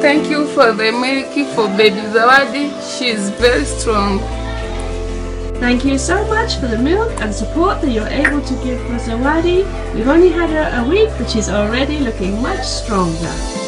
thank you for the milk for baby Zawadi. She is very strong. Thank you so much for the milk and support that you're able to give for Zawadi. We've only had her a week, but she's already looking much stronger.